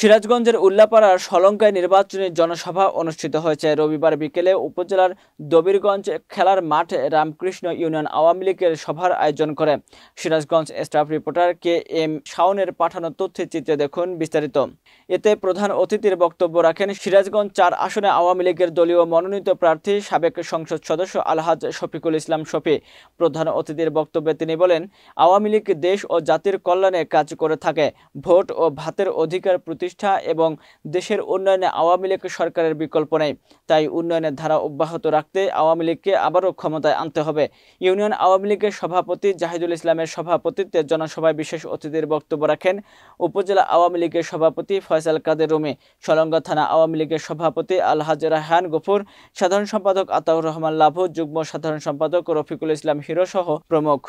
সিরাজগঞ্জের উল্লাপাড়ার সলঙ্কায় নির্বাচনী জনসভা অনুষ্ঠিত হয়েছে। রবিবার বিকেলে উপজেলার দবিরগঞ্জ খেলার মাঠে রামকৃষ্ণ ইউনিয়ন আওয়ামী লীগের সভার আয়োজন করে। Sirajganj staff reporter K M শাওনের পাঠানো তথ্যচিত্রে দেখুন বিস্তারিত। এতে প্রধান অতিথির বক্তব্য রাখেন সিরাজগঞ্জ চার আসনে আওয়ামী লীগের দলীয় মনোনীত প্রার্থী, সাবেক সংসদ সদস্য আলহাজ শফিকুল ইসলাম শফি। প্রধান অতিথির বক্তব্যে তিনি বলেন, আওয়ামী লীগ দেশ ও জাতির কল্যাণে কাজ করে থাকে। ভোট ও ভাতের অধিকার প্রতিষ্ঠা এবং দেশের উন্নয়নে আওয়ামী লীগ সরকারের বিকল্প নেই। তাই উন্নয়নের ধারা অব্যাহত রাখতে আওয়ামী লীগকে আবারও ক্ষমতায় আনতে হবে। ইউনিয়ন আওয়ামী লীগের সভাপতি জাহিদুল ইসলামের সভাপতিত্বে জনসভায় বিশেষ অতিথির বক্তব্য রাখেন উপজেলা আওয়ামী লীগের সভাপতি ফয়সাল কাদের রুমি, সলঙ্গা থানা আওয়ামী লীগের সভাপতি আলহাজ রাহান গফুর, সাধারণ সম্পাদক আতাউর রহমান লাভু, যুগ্ম সাধারণ সম্পাদক রফিকুল ইসলাম হিরো সহ প্রমুখ।